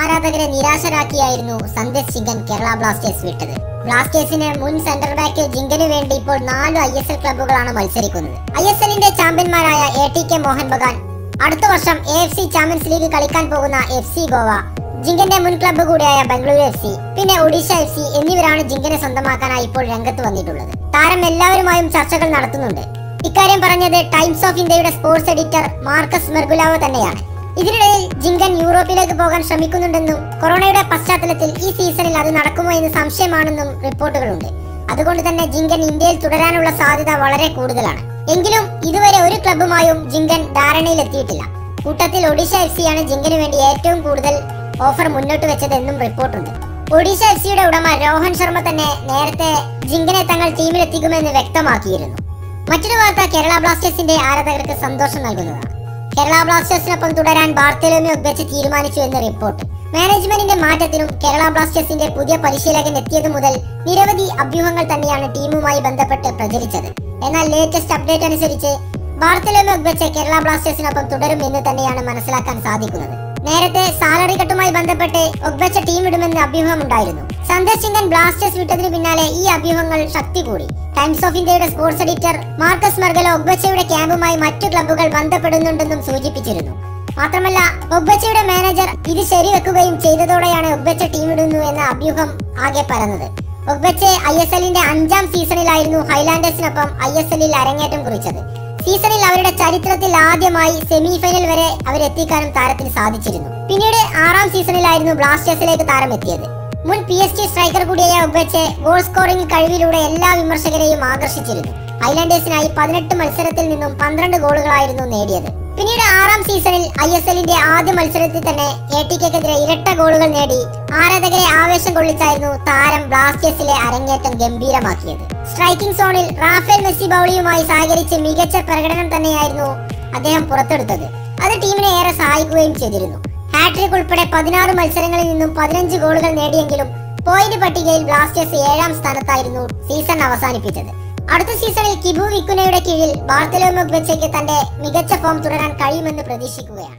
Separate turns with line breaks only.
ആരാധകരെ നിരാശരാക്കിയായിരുന്നു സന്ദേശ് ചിങ്കൻ കേരള ബ്ലാസ്റ്റേഴ്സ് വിട്ടത്. ബ്ലാസ്റ്റേഴ്സിന് മുൻ സെന്റർ ബാക്ക് ജിങ്കന് വേണ്ടി ഇപ്പോൾ നാല് ഐ എസ് എൽ ക്ലബ്ബുകളാണ് മത്സരിക്കുന്നത്. ഐ എസ് എല്ലിന്റെ ചാമ്പ്യന്മാരായ A T K Mohun Bagan അടുത്ത വർഷം A F C champions league കളിക്കാൻ പോകുന്ന എഫ് സി ഗോവ ജിങ്കന്റെ മുൻ ക്ലബ്ബ് കൂടിയായ ബംഗളൂരു എഫ് സി പിന്നെ ഒഡീഷ എഫ് സി എന്നിവരാണ് ജിങ്കനെ സ്വന്തമാക്കാനായി ഇപ്പോൾ രംഗത്ത് വന്നിട്ടുള്ളത്. താരം എല്ലാവരുമായും ചർച്ചകൾ നടത്തുന്നുണ്ട്. ഇക്കാര്യം പറഞ്ഞത് ടൈംസ് ഓഫ് ഇന്ത്യയുടെ സ്പോർട്സ് എഡിറ്റർ മാർക്കസ് മെർഗുലാവോ തന്നെയാണ്. ഇതിനിടയിൽ ജിങ്കൻ യൂറോപ്പിലേക്ക് പോകാൻ ശ്രമിക്കുന്നുണ്ടെന്നും കൊറോണയുടെ പശ്ചാത്തലത്തിൽ ഈ സീസണിൽ അത് നടക്കുമോ എന്ന് സംശയമാണെന്നും റിപ്പോർട്ടുകളുണ്ട്. അതുകൊണ്ട് തന്നെ ജിങ്കൻ ഇന്ത്യയിൽ തുടരാനുള്ള സാധ്യത വളരെ കൂടുതലാണ്. എങ്കിലും ഇതുവരെ ഒരു ക്ലബ്ബുമായും ജിങ്കൻ ധാരണയിലെത്തിയിട്ടില്ല. കൂട്ടത്തിൽ ഒഡീഷ എഫ് സിയാണ് ജിങ്കന് വേണ്ടി ഏറ്റവും കൂടുതൽ ഓഫർ മുന്നോട്ട് വെച്ചതെന്നും റിപ്പോർട്ടുണ്ട്. ഒഡീഷ എഫ് സിയുടെ ഉടമ രോഹൻ ശർമ്മ തന്നെ നേരത്തെ ജിങ്കനെ തങ്ങൾ ടീമിലെത്തിക്കുമെന്ന് വ്യക്തമാക്കിയിരുന്നു. മറ്റൊരു വാർത്ത കേരള ബ്ലാസ്റ്റേഴ്സിന്റെ ആരാധകർക്ക് സന്തോഷം നൽകുന്നതാണ്. കേരള ബ്ലാസ്റ്റേഴ്സിനൊപ്പം തുടരാൻ ബാർത്തലോമിയോ വെച്ച് തീരുമാനിച്ചു എന്ന റിപ്പോർട്ട് മാനേജ്മെന്റിന്റെ മാറ്റത്തിനും കേരള ബ്ലാസ്റ്റേഴ്സിന്റെ പുതിയ പരിശീലകൻ എത്തിയത് മുതൽ നിരവധി അഭ്യൂഹങ്ങൾ തന്നെയാണ് ടീമുമായി ബന്ധപ്പെട്ട് പ്രചരിച്ചത്. എന്നാൽ ലേറ്റസ്റ്റ് അപ്ഡേറ്റ് അനുസരിച്ച് ബാർത്തലോമിയോ വെച്ച് കേരള ബ്ലാസ്റ്റേഴ്സിനൊപ്പം തുടരും എന്ന് തന്നെയാണ് മനസ്സിലാക്കാൻ സാധിക്കുന്നത്. നേരത്തെ സാലറി കട്ടുമായി ബന്ധപ്പെട്ട് ഒഗ്ബച്ച ടീം ഇടുമെന്ന് അഭ്യൂഹമുണ്ടായിരുന്നു സന്ദേശ് ചിങ്കൻ ബ്ലാസ്റ്റേഴ്സ് വിട്ടതിന് പിന്നാലെ ഈ അഭ്യൂഹങ്ങൾ ശക്തി കൂടി ടൈംസ് ഓഫ് ഇന്ത്യയുടെ സ്പോർട്സ് എഡിറ്റർ മാർക്കസ് മർഗലോ ഒഗ്ബച്ചയുടെ ക്യാമ്പുമായി മറ്റു ക്ലബ്ബുകൾ ബന്ധപ്പെടുന്നുണ്ടെന്നും സൂചിപ്പിച്ചിരുന്നു. മാത്രമല്ല ഒബ്ബച്ചയുടെ മാനേജർ ഇത് ശരിവെക്കുകയും ചെയ്തതോടെയാണ് ഒബ്ബച്ച ടീമിടുന്നു എന്ന അഭ്യൂഹം ആകെ പരന്നത്. ഒബ്ബച്ചെ ഐ എസ് എല്ലിന്റെ അഞ്ചാം സീസണിലായിരുന്നു ഹൈലാൻഡേഴ്സിനൊപ്പം ഐ എസ് എല്ലിൽ അരങ്ങേറ്റം കുറിച്ചത്. സീസണിൽ അവരുടെ ചരിത്രത്തിൽ ആദ്യമായി സെമിഫൈനൽ വരെ അവരെത്തിക്കാനും താരത്തിന് സാധിച്ചിരുന്നു. പിന്നീട് ആറാം സീസണിലായിരുന്നു ബ്ലാസ്റ്റേഴ്സിലേക്ക് താരം എത്തിയത് മുൻ പി എസ് ടി സ്ട്രൈക്കർ കൂടിയായ ഒബച്ചെ ഗോൾ സ്കോറിംഗ് കഴിവിലൂടെ എല്ലാ വിമർശകരെയും ആകർഷിച്ചിരുന്നു. ഐലൻഡേഴ്സിനായി പതിനെട്ട് മത്സരത്തിൽ നിന്നും പന്ത്രണ്ട് ഗോളുകളായിരുന്നു നേടിയത്. പിന്നീട് ആറാം സീസണിൽ ഐ എസ് എല്ലിന്റെ ആദ്യ മത്സരത്തിൽ തന്നെ എ ടി കെക്കെതിരെ ഇരട്ട ഗോളുകൾ നേടി ആരാധകരെ ആവേശം കൊള്ളിച്ചായിരുന്നു താരം ബ്ലാസ്റ്റേഴ്സിലെ അരങ്ങേറ്റം ഗംഭീരമാക്കിയത്. സ്ട്രൈക്കിംഗ് സോണിൽ റാഫേൽ മെസ്സി ബൗളിയുമായി സഹകരിച്ച് മികച്ച പ്രകടനം തന്നെയായിരുന്നു അദ്ദേഹം പുറത്തെടുത്തത്. അത് ടീമിനെ ഏറെ സഹായിക്കുകയും ചെയ്തിരുന്നു. ഹാട്രിക് ഉൾപ്പെടെ പതിനാറ് മത്സരങ്ങളിൽ നിന്നും പതിനഞ്ച് ഗോളുകൾ നേടിയെങ്കിലും പോയിന്റ് പട്ടികയിൽ ബ്ലാസ്റ്റേഴ്സ് ഏഴാം സ്ഥാനത്തായിരുന്നു സീസൺ അവസാനിപ്പിച്ചത്. അടുത്ത സീസണിൽ കിബു വിക്കുനയുടെ കീഴിൽ ബാർത്തലോമ വെച്ചയ്ക്ക് തന്റെ മികച്ച ഫോം തുടരാൻ കഴിയുമെന്ന് പ്രതീക്ഷിക്കുകയാണ്.